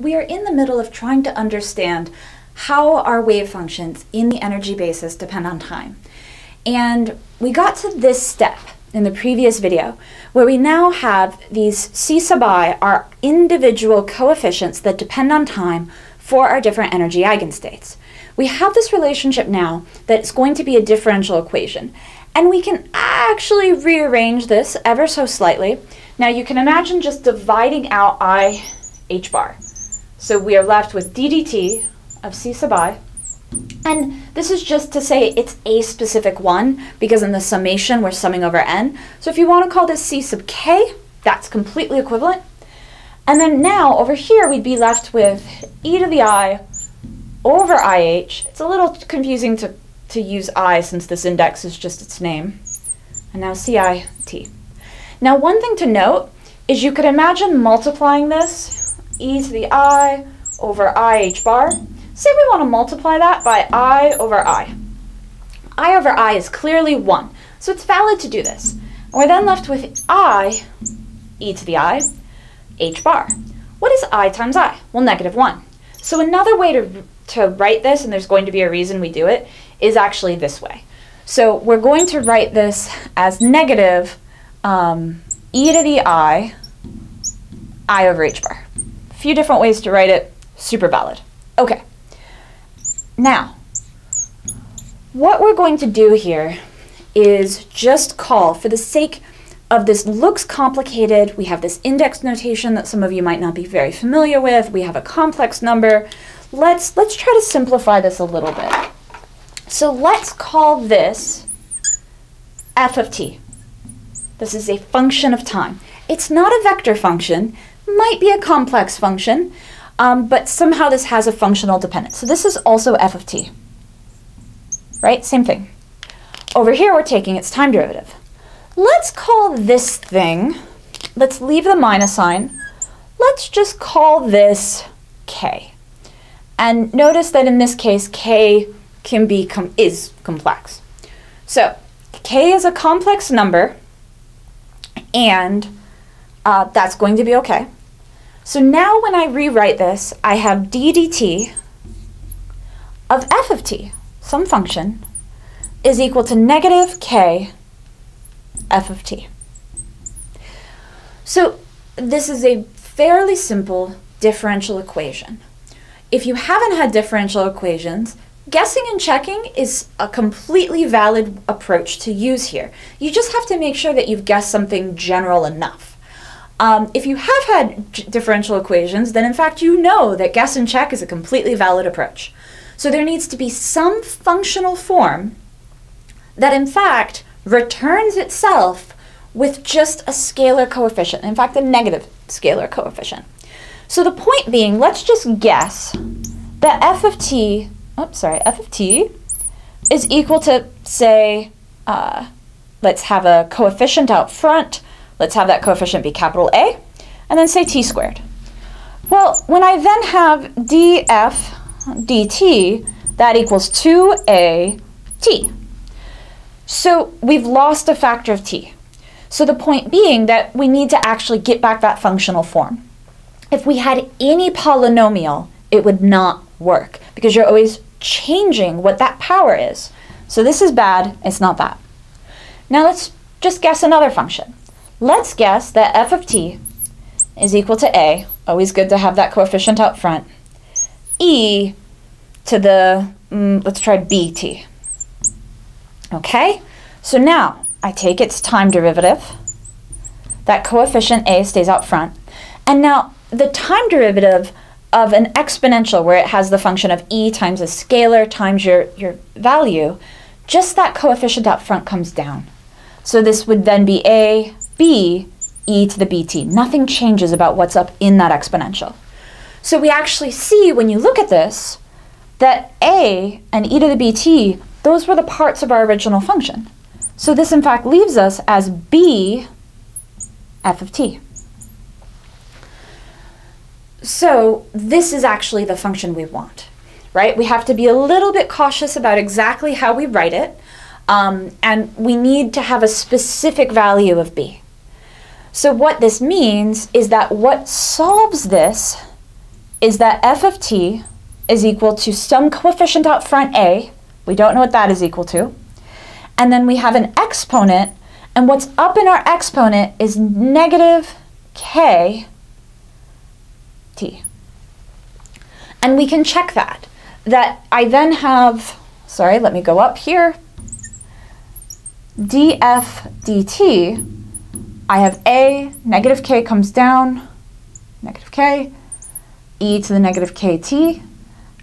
we are in the middle of trying to understand how our wave functions in the energy basis depend on time. And we got to this step in the previous video where we now have these c sub i, are individual coefficients that depend on time for our different energy eigenstates. We have this relationship now that's going to be a differential equation. And we can actually rearrange this ever so slightly. Now you can imagine just dividing out i h bar. So we are left with d dt of c sub i. And this is just to say it's a specific one, because in the summation we're summing over n. So if you want to call this c sub k, that's completely equivalent. And then now over here we'd be left with e to the i over ih. It's a little confusing to, to use i since this index is just its name. And now cit. Now one thing to note is you could imagine multiplying this e to the i over ih bar. Say we want to multiply that by i over i. i over i is clearly 1, so it's valid to do this. And we're then left with i, e to the i, h bar. What is i times i? Well, negative 1. So another way to, to write this, and there's going to be a reason we do it, is actually this way. So we're going to write this as negative um, e to the i, i over h bar few different ways to write it, super valid. Okay, now, what we're going to do here is just call, for the sake of this looks complicated, we have this index notation that some of you might not be very familiar with, we have a complex number. Let's, let's try to simplify this a little bit. So let's call this f of t. This is a function of time. It's not a vector function, might be a complex function, um, but somehow this has a functional dependence. So this is also f of t, right? Same thing. Over here, we're taking its time derivative. Let's call this thing, let's leave the minus sign, let's just call this k. And notice that in this case, k can be com is complex. So k is a complex number, and uh, that's going to be okay. So now when I rewrite this, I have d dt of f of t, some function, is equal to negative k f of t. So this is a fairly simple differential equation. If you haven't had differential equations, guessing and checking is a completely valid approach to use here. You just have to make sure that you've guessed something general enough. Um, if you have had differential equations, then in fact you know that guess and check is a completely valid approach. So there needs to be some functional form that in fact returns itself with just a scalar coefficient, in fact a negative scalar coefficient. So the point being, let's just guess that f of t, oops, sorry, f of t is equal to, say, uh, let's have a coefficient out front Let's have that coefficient be capital A, and then say t squared. Well, when I then have df dt, that equals 2a t. So we've lost a factor of t. So the point being that we need to actually get back that functional form. If we had any polynomial, it would not work because you're always changing what that power is. So this is bad, it's not that. Now let's just guess another function. Let's guess that f of t is equal to a, always good to have that coefficient out front, e to the, mm, let's try bt. Okay, so now I take its time derivative, that coefficient a stays out front, and now the time derivative of an exponential where it has the function of e times a scalar times your, your value, just that coefficient out front comes down. So this would then be a b e to the bt. Nothing changes about what's up in that exponential. So we actually see when you look at this that a and e to the bt, those were the parts of our original function. So this in fact leaves us as b f of t. So this is actually the function we want, right? We have to be a little bit cautious about exactly how we write it, um, and we need to have a specific value of b. So what this means is that what solves this is that f of t is equal to some coefficient out front a, we don't know what that is equal to, and then we have an exponent, and what's up in our exponent is negative k t. And we can check that, that I then have, sorry, let me go up here, df dt, I have a, negative k comes down, negative k, e to the negative kt,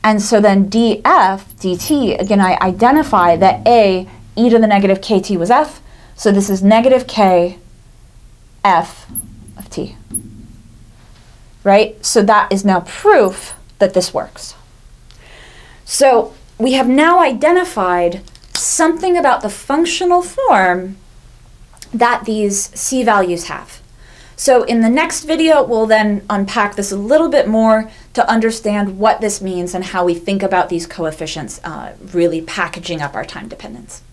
and so then df dt, again, I identify that a, e to the negative kt was f, so this is negative k f of t. Right? So that is now proof that this works. So we have now identified something about the functional form that these C values have. So in the next video, we'll then unpack this a little bit more to understand what this means and how we think about these coefficients uh, really packaging up our time dependence.